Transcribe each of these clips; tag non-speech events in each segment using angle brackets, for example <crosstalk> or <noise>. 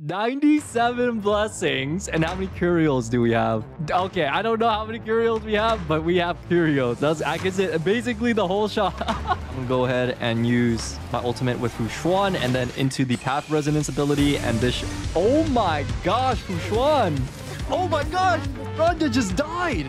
97 blessings. And how many curios do we have? Okay, I don't know how many curios we have, but we have curios. That's I can say basically the whole shot. <laughs> I'm gonna go ahead and use my ultimate with Fu Xuan and then into the path resonance ability and this. oh my gosh, Fu Xuan. Oh my gosh, Bronya just died.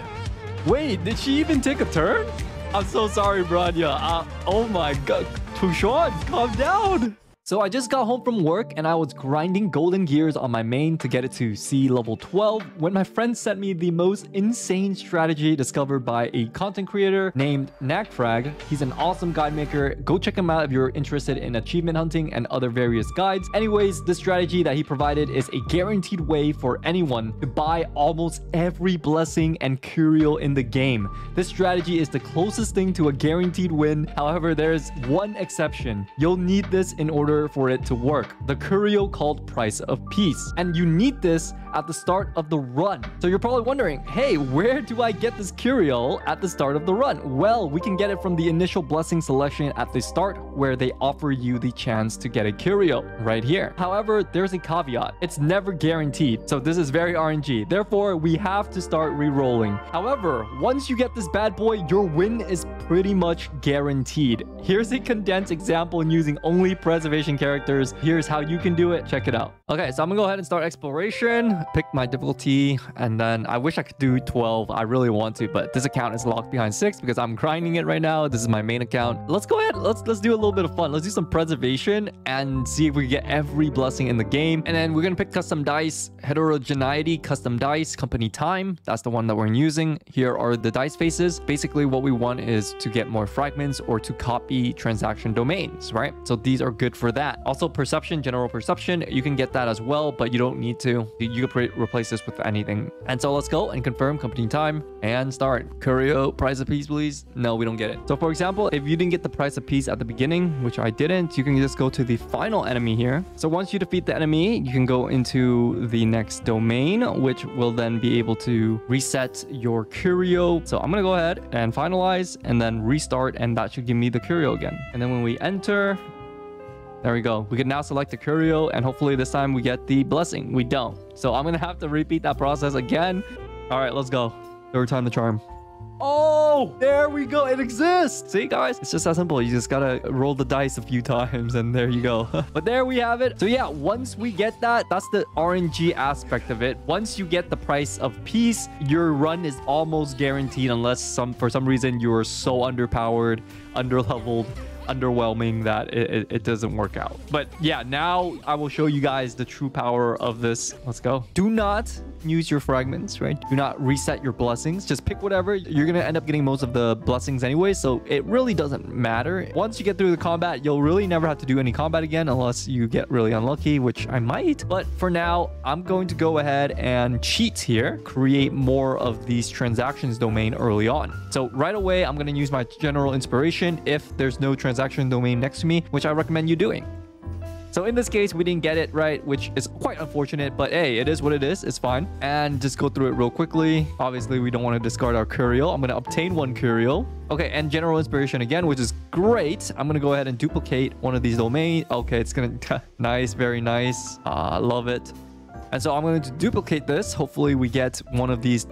Wait, did she even take a turn? I'm so sorry, Bronya. Uh, oh my god. Fu Xuan, calm down. So I just got home from work and I was grinding Gold and Gears on my main to get it to C level 12 when my friend sent me the most insane strategy discovered by a content creator named Nakfrog. He's an awesome guide maker. Go check him out if you're interested in achievement hunting and other various guides. Anyways, the strategy that he provided is a guaranteed way for anyone to buy almost every blessing and curio in the game. This strategy is the closest thing to a guaranteed win. However, there's one exception. You'll need this in order order for it to work. The curio called Price of Peace. And you need this at the start of the run. So you're probably wondering, hey, where do I get this curio at the start of the run? Well, we can get it from the initial blessing selection at the start where they offer you the chance to get a curio right here. However, there's a caveat. It's never guaranteed. So this is very RNG. Therefore, we have to start re-rolling. However, once you get this bad boy, your win is pretty much guaranteed. Here's a condensed example using only preservation characters. Here's how you can do it. Check it out. Okay, so I'm gonna go ahead and start exploration pick my difficulty, and then I wish I could do 12. I really want to, but this account is locked behind 6 because I'm grinding it right now. This is my main account. Let's go ahead. Let's let's do a little bit of fun. Let's do some preservation and see if we get every blessing in the game. And then we're to pick custom dice, heterogeneity, custom dice, company time. That's the one that we're using. Here are the dice faces. Basically, what we want is to get more fragments or to copy transaction domains, right? So these are good for that. Also, perception, general perception, you can get that as well, but you don't need to. You can replace this with anything. And so let's go and confirm company time and start. Curio, price of peace, please. No, we don't get it. So for example, if you didn't get the price of peace at the beginning, which I didn't, you can just go to the final enemy here. So once you defeat the enemy, you can go into the next domain, which will then be able to reset your curio. So I'm going to go ahead and finalize and then restart and that should give me the curio again. And then when we enter, there we go. We can now select the curio and hopefully this time we get the blessing. We don't. So I'm going to have to repeat that process again. All right, let's go. Third time the charm. Oh, there we go. It exists. See, guys, it's just that simple. You just gotta roll the dice a few times and there you go. <laughs> but there we have it. So yeah, once we get that, that's the RNG aspect of it. Once you get the price of peace, your run is almost guaranteed unless some for some reason you're so underpowered, underleveled, underwhelming that it, it, doesn't work out. But yeah, now I will show you guys the true power of this. Let's go. Do not use your fragments, right? Do not reset your blessings. Just pick whatever. You're going to end up getting most of the blessings anyway, so it really doesn't matter. Once you get through the combat, you'll really never have to do any combat again unless you get really unlucky, which I might. But for now, I'm going to go ahead and cheat here, create more of these transactions domain early on. So right away, I'm going to use my general inspiration if there's no transaction domain next to me, which I recommend you doing. So in this case, we didn't get it right, which is quite unfortunate, but hey, it is what it is. It's fine. And just go through it real quickly. Obviously, we don't want to discard our Curio. I'm going to obtain one Curio. Okay, and General Inspiration again, which is great. I'm going to go ahead and duplicate one of these domains. Okay, it's going <laughs> to... nice, very nice. Uh, love it. And so I'm going to duplicate this. Hopefully, we get one of these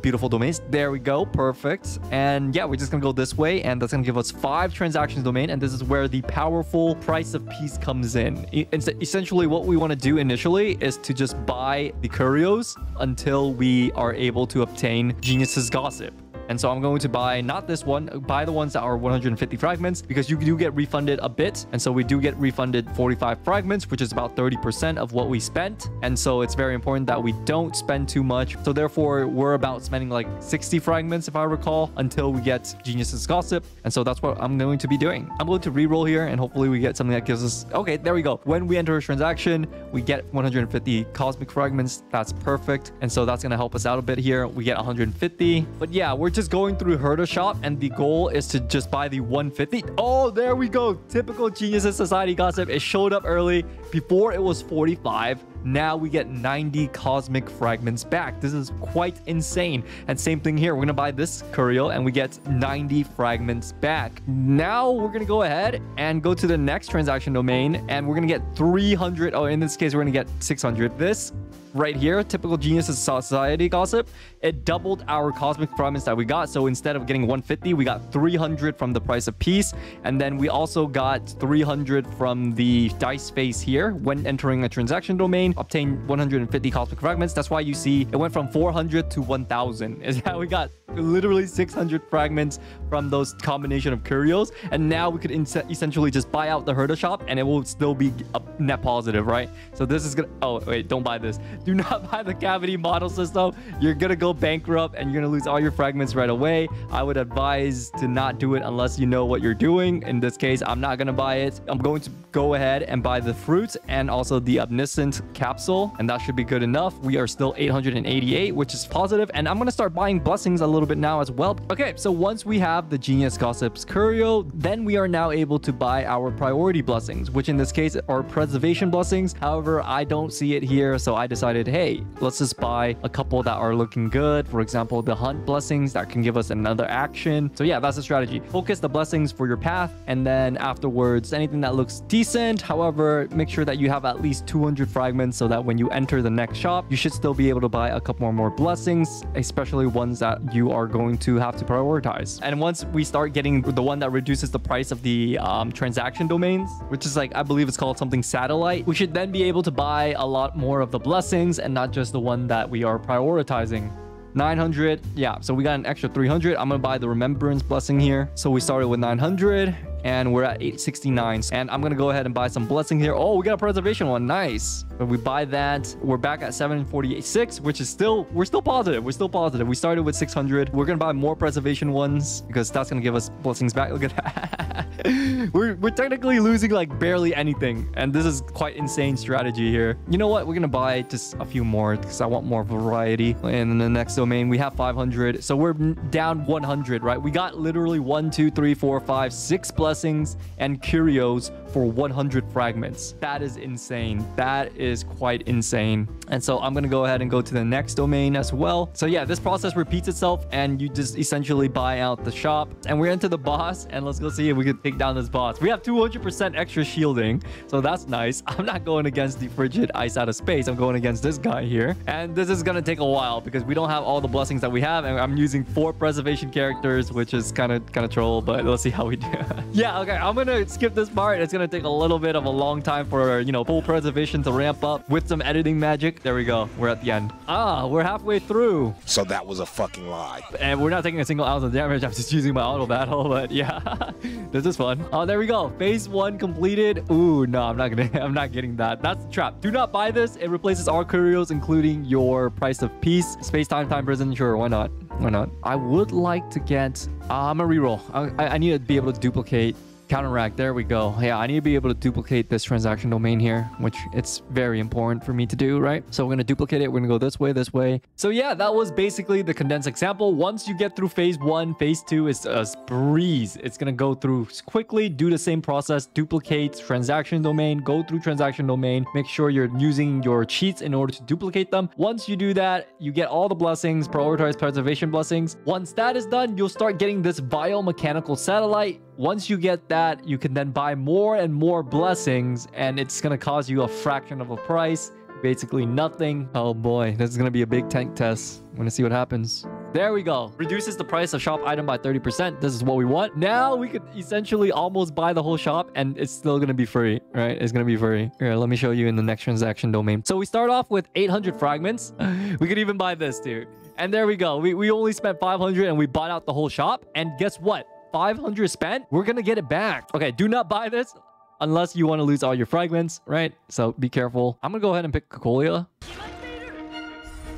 beautiful domains. There we go. Perfect. And yeah, we're just going to go this way. And that's going to give us five transactions domain. And this is where the powerful price of peace comes in. essentially, what we want to do initially is to just buy the curios until we are able to obtain Genius's Gossip. And so I'm going to buy not this one, buy the ones that are 150 fragments because you do get refunded a bit. And so we do get refunded 45 fragments, which is about 30% of what we spent. And so it's very important that we don't spend too much. So therefore, we're about spending like 60 fragments, if I recall, until we get Genius's Gossip. And so that's what I'm going to be doing. I'm going to re-roll here and hopefully we get something that gives us... Okay, there we go. When we enter a transaction, we get 150 cosmic fragments. That's perfect. And so that's going to help us out a bit here. We get 150. But yeah, we're just going through Herta Shop, and the goal is to just buy the 150. Oh, there we go. Typical Geniuses Society gossip. It showed up early before it was 45. now we get 90 cosmic fragments back. This is quite insane. And same thing here. We're going to buy this Curio and we get 90 fragments back. Now we're going to go ahead and go to the next transaction domain and we're going to get 300. Oh, in this case, we're going to get 600. This right here, typical genius society gossip, it doubled our cosmic fragments that we got. So instead of getting 150, we got 300 from the price of peace. And then we also got 300 from the dice face here. When entering a transaction domain, obtain 150 cosmic fragments. That's why you see it went from 400 to 1000. <laughs> Is how we got literally 600 fragments from those combination of curios. And now we could essentially just buy out the Herta shop and it will still be a net positive, right? So this is gonna, oh, wait, don't buy this. Do not buy the cavity model system. You're gonna go bankrupt and you're gonna lose all your fragments right away. I would advise to not do it unless you know what you're doing. In this case, I'm not gonna buy it. I'm going to go ahead and buy the fruit and also the omniscient capsule and that should be good enough. We are still 888, which is positive and I'm gonna start buying blessings a little bit now as well. Okay, so once we have the Genius Gossips Curio, then we are now able to buy our priority blessings, which in this case are preservation blessings. However, I don't see it here, so I decided decided, hey, let's just buy a couple that are looking good. For example, the hunt blessings that can give us another action. So yeah, that's the strategy. Focus the blessings for your path. And then afterwards, anything that looks decent. However, make sure that you have at least 200 fragments so that when you enter the next shop, you should still be able to buy a couple more, blessings, especially ones that you are going to have to prioritize. And once we start getting the one that reduces the price of the um, transaction domains, which is like, I believe it's called something satellite, we should then be able to buy a lot more of the blessings things and not just the one that we are prioritizing. 900 yeah so we got an extra 300 i'm gonna buy the remembrance blessing here. So we started with 900 and we're at 869 and i'm gonna go ahead and buy some blessing here. Oh we got a preservation one nice. But we buy that we're back at 746 which is still we're still positive we're still positive. We started with 600 we're gonna buy more preservation ones because that's gonna give us blessings back. Look at that <laughs> <laughs> we're, we're technically losing like barely anything and this is quite insane strategy here. You know what? We're gonna buy just a few more because i want more variety And in the next domain. We have 500 so we're down 100 right? We got literally one two three four five six blessings and curios for 100 fragments. That is insane. That is quite insane. And so I'm going to go ahead and go to the next domain as well. So yeah, this process repeats itself and you just essentially buy out the shop and we're into the boss and let's go see if we can take down this boss. We have 200% extra shielding. So that's nice. <laughs> I'm not going against the frigid ice out of space. I'm going against this guy here. And this is going to take a while because we don't have all the blessings that we have. And I'm using four preservation characters, which is kind of kind of troll, but let's see how we do. <laughs> yeah, okay. I'm going to skip this part. It's going to to take a little bit of a long time for, you know, full preservation to ramp up with some editing magic. There we go. We're at the end. Ah, we're halfway through. So that was a fucking lie. And we're not taking a single ounce of damage. I'm just using my auto battle, <laughs> but yeah, <laughs> this is fun. Oh, there we go. Phase one completed. Ooh, no, I'm not gonna, <laughs> I'm not getting that. That's a trap. Do not buy this. It replaces all curios, including your price of peace. Space time, time prison. Sure, why not? Why not? I would like to get, uh, I'm a reroll. I, I need to be able to duplicate counteract there we go. Yeah i need to be able to duplicate this transaction domain here which it's very important for me to do right? So we're going to duplicate it we're going to go this way this way. So yeah that was basically the condensed example. Once you get through phase one phase two is a breeze. It's going to go through quickly do the same process duplicate transaction domain go through transaction domain make sure you're using your cheats in order to duplicate them. Once you do that you get all the blessings prioritize preservation blessings. Once that is done you'll start getting this biomechanical satellite once you get that, you can then buy more and more blessings, and it's going to cost you a fraction of a price. Basically nothing. Oh boy, this is going to be a big tank test. I'm going to see what happens. There we go. Reduces the price of shop item by 30%. This is what we want. Now we could essentially almost buy the whole shop and it's still going to be free, right? It's going to be free. Here, let me show you in the next transaction domain. So we start off with 800 fragments. <laughs> we could even buy this, dude. And there we go. We, we only spent 500 and we bought out the whole shop. And guess what? 500 spent, we're gonna get it back. Okay, do not buy this unless you want to lose all your fragments, right? So be careful. I'm gonna go ahead and pick Cocolia.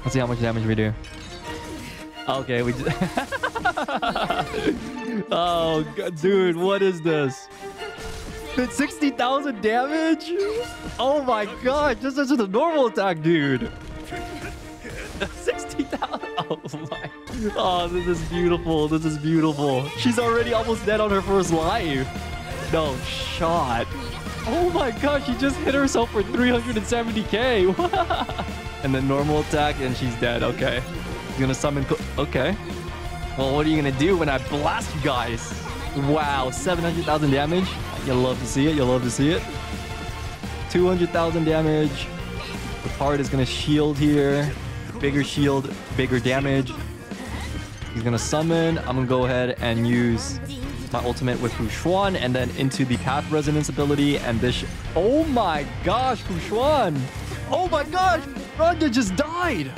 Let's see how much damage we do. Okay, we just... <laughs> oh, God, dude, what is this? Did 60,000 damage? Oh my god, just as a normal attack, dude. <laughs> 60,000. <laughs> Oh my. <laughs> Oh, this is beautiful. This is beautiful. She's already almost dead on her first life. No shot. Oh my gosh, she just hit herself for 370k. <laughs> and then normal attack, and she's dead. Okay. He's gonna summon... Okay. Well, what are you gonna do when I blast you guys? Wow, 700,000 damage. You'll love to see it. You'll love to see it. 200,000 damage. The part is gonna shield here. Bigger shield, bigger damage. He's gonna summon. I'm gonna go ahead and use my ultimate with Fu and then into the Path Resonance ability and this... Oh my gosh, Fu Oh my gosh! Bronya just died!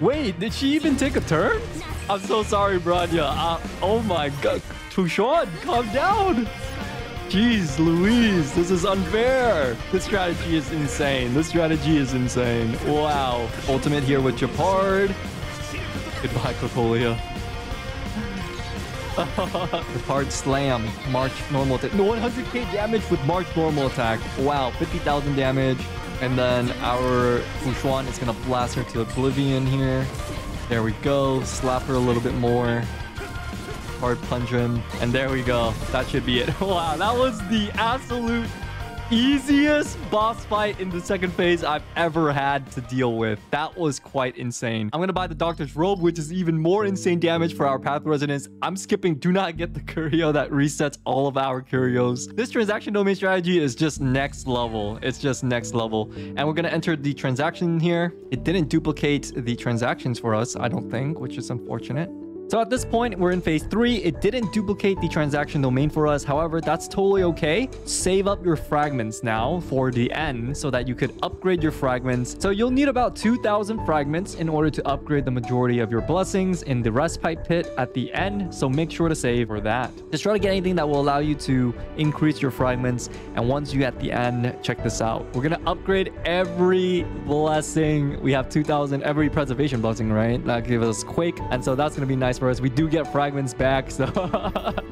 Wait, did she even take a turn? I'm so sorry, Bronya. Uh, oh my god. Fu calm down! Jeez Louise, this is unfair. This strategy is insane. This strategy is insane. Wow. Ultimate here with Gepard. Goodbye, Cocolia. Hard slam. March normal attack. 100k damage with March normal attack. Wow, 50,000 damage. And then our Fu Xuan is going to blast her to oblivion here. There we go. Slap her a little bit more. Hard punch him. And there we go. That should be it. <laughs> wow, that was the absolute easiest boss fight in the second phase I've ever had to deal with. That was quite insane. I'm gonna buy the Doctor's Robe, which is even more insane damage for our Path Resonance. I'm skipping Do Not Get the Curio that resets all of our Curios. This transaction domain strategy is just next level. It's just next level. And we're gonna enter the transaction here. It didn't duplicate the transactions for us, I don't think, which is unfortunate. So at this point, we're in phase three. It didn't duplicate the transaction domain for us. However, that's totally okay. Save up your fragments now for the end so that you could upgrade your fragments. So you'll need about 2,000 fragments in order to upgrade the majority of your blessings in the respite pit at the end. So make sure to save for that. Just try to get anything that will allow you to increase your fragments. And once you at the end, check this out. We're going to upgrade every blessing. We have 2,000 every preservation blessing, right? That gives us Quake. And so that's going to be nice for us. We do get fragments back, so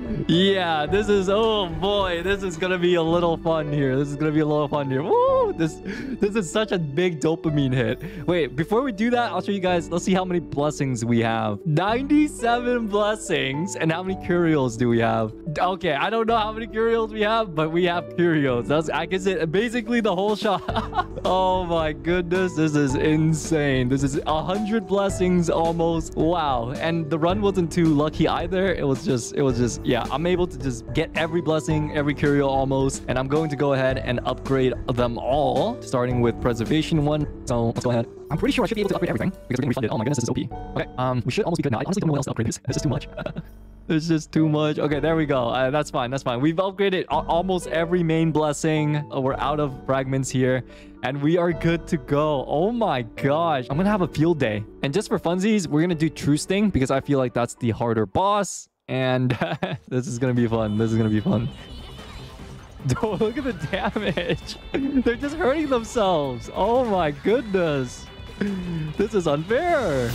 <laughs> yeah, this is oh boy, this is gonna be a little fun here. This is gonna be a little fun here. Woo! This this is such a big dopamine hit. Wait, before we do that, I'll show you guys. Let's see how many blessings we have. 97 blessings, and how many curios do we have? Okay, I don't know how many curios we have, but we have curios. That's I guess it basically the whole shot. <laughs> oh my goodness, this is insane. This is 100 blessings almost. Wow, and the run wasn't too lucky either. It was just, it was just, yeah, I'm able to just get every blessing, every curio almost, and I'm going to go ahead and upgrade them all, starting with preservation one. So let's go ahead. I'm pretty sure I should be able to upgrade everything because we're getting refunded. Oh my goodness, this is OP. Okay, um, we should almost be good now. I honestly don't know what else to upgrade this. <laughs> This is too much. <laughs> It's just too much. Okay, there we go. Uh, that's fine. That's fine. We've upgraded almost every main blessing. Uh, we're out of fragments here. And we are good to go. Oh my gosh. I'm going to have a field day. And just for funsies, we're going to do True Sting because I feel like that's the harder boss. And <laughs> this is going to be fun. This is going to be fun. <laughs> Look at the damage. <laughs> They're just hurting themselves. Oh my goodness. This is unfair.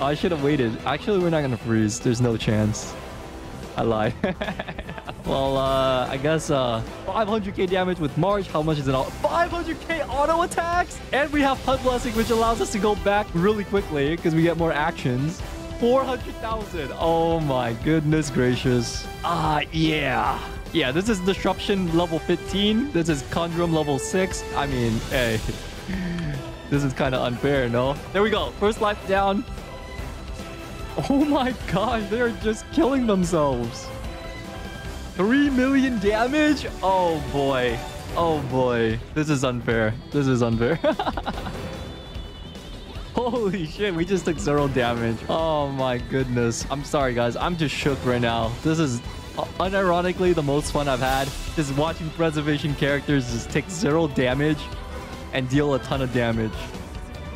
I should have waited. Actually, we're not to freeze. There's no chance. I lied. <laughs> well, uh, I guess uh, 500k damage with March. How much is it all? 500k auto attacks? And we have HUD Blessing, which allows us to go back really quickly because we get more actions. 400,000. Oh my goodness gracious. Ah, yeah. Yeah, this is Disruption level 15. This is Conundrum level 6. I mean, hey. <laughs> This is kind of unfair, no? There we go. First life down. <laughs> Oh my gosh, they're just killing themselves. 3 million damage? Oh boy. Oh boy. This is unfair. This is unfair. <laughs> Holy shit, we just took zero damage. Oh my goodness. I'm sorry, guys. I'm just shook right now. This is unironically the most fun I've had. Just watching preservation characters just take zero damage and deal a ton of damage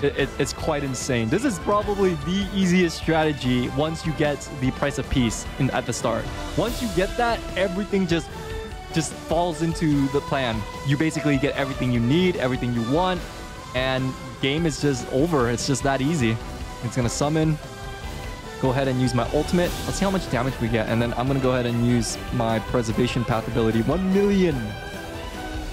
it, it, it's quite insane. This is probably the easiest strategy once you get the price of peace in, at the start. Once you get that, everything just just falls into the plan. You basically get everything you need, everything you want, and game is just over. It's just that easy. It's gonna summon. Go ahead and use my ultimate. Let's see how much damage we get. And then I'm gonna go ahead and use my preservation path ability. 1 million.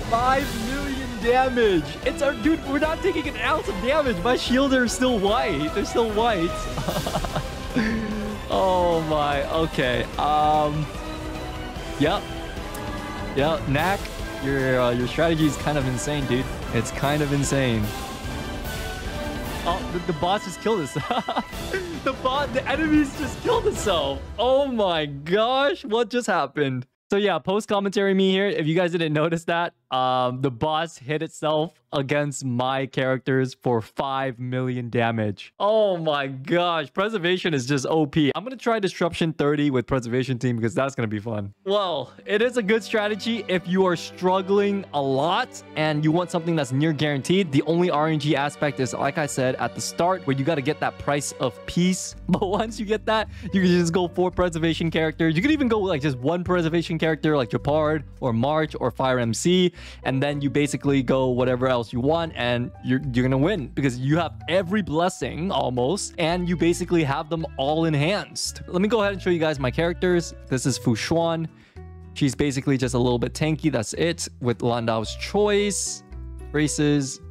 5 million damage. It's our dude. We're not taking an ounce of damage. My shields are still white. They're still white. <laughs> oh my. Okay. Um. Yep. Yep. Knack. your uh, your strategy is kind of insane, dude. It's kind of insane. Oh, the, the boss just killed us. <laughs> the bot, the enemies just killed himself. Oh my gosh, what just happened? So yeah, post commentary me here. If you guys didn't notice that, um, the boss hit itself against my characters for 5 million damage. Oh my gosh, Preservation is just OP. I'm to try Disruption 30 with Preservation team because that's to be fun. Well, it is a good strategy if you are struggling a lot and you want something that's near guaranteed. The only RNG aspect is, like I said, at the start where you got to get that price of peace. <laughs> But once you get that, you can just go for Preservation characters. You can even go like just one Preservation character like Gepard or March or Fire MC and then you basically go whatever else you want and you're, you're gonna win because you have every blessing almost and you basically have them all enhanced. Let me go ahead and show you guys my characters. This is fu xuan. She's basically just a little bit tanky that's it with Landau's choice. Races.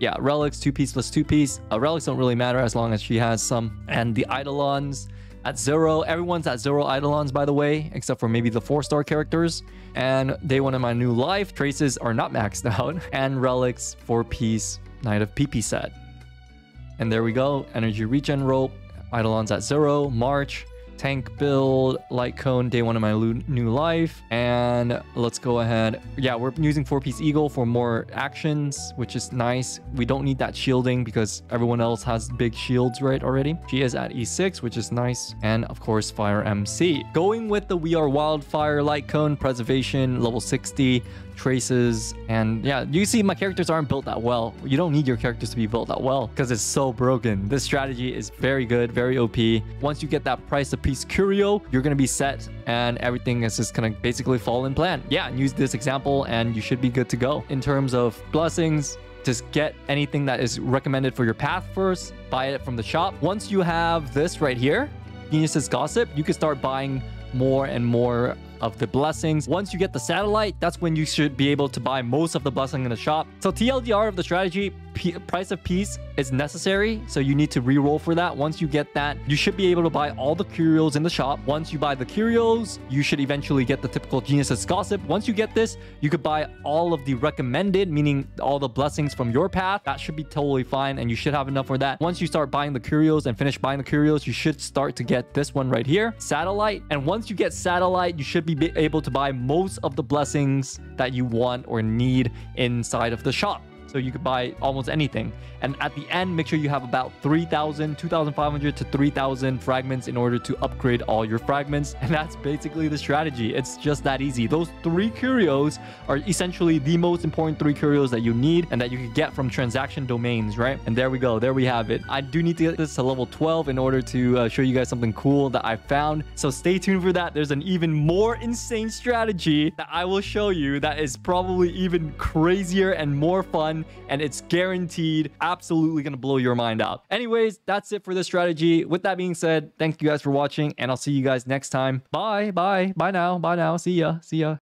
Yeah relics two piece plus two piece. Uh, relics don't really matter as long as she has some. And the eidolons at zero. Everyone's at zero Eidolons, by the way, except for maybe the four-star characters. And day one of my new life, traces are not maxed <laughs> out. And relics, four-piece Knight of PP set. And there we go. Energy regen rope, Eidolons at zero, March, tank build, light cone, day one of my new life. And let's go ahead. Yeah, we're using four piece eagle for more actions, which is nice. We don't need that shielding because everyone else has big shields right already. She is at E6, which is nice. And of course, fire MC. Going with the We Are Wildfire light cone preservation, level 60 traces and yeah you see my characters aren't built that well. You don't need your characters to be built that well because it's so broken. This strategy is very good very op once you get that price of peace curio you're gonna be set and everything is just gonna basically fall in plan. Yeah use this example and you should be good to go. In terms of blessings just get anything that is recommended for your path first. Buy it from the shop. Once you have this right here genius's gossip you can start buying more and more of the blessings. Once you get the satellite, that's when you should be able to buy most of the blessing in the shop. So TLDR of the strategy, price of peace is necessary. So you need to re-roll for that. Once you get that, you should be able to buy all the curios in the shop. Once you buy the curios, you should eventually get the typical Genius's Gossip. Once you get this, you could buy all of the recommended, meaning all the blessings from your path. That should be totally fine and you should have enough for that. Once you start buying the curios and finish buying the curios, you should start to get this one right here, Satellite. And once you get Satellite, you should be able to buy most of the blessings that you want or need inside of the shop. So you could buy almost anything. And at the end, make sure you have about 3,000, 2,500 to 3,000 fragments in order to upgrade all your fragments. <laughs> And that's basically the strategy. It's just that easy. Those three curios are essentially the most important three curios that you need and that you can get from transaction domains, right? And there we go. There we have it. I do need to get this to level 12 in order to uh, show you guys something cool that I found. So stay tuned for that. There's an even more insane strategy that I will show you that is probably even crazier and more fun and it's guaranteed absolutely going to blow your mind out. Anyways, that's it for this strategy. With that being said, thank you guys for watching and I'll see you guys next time. Bye, bye, bye now, bye now. See ya, see ya.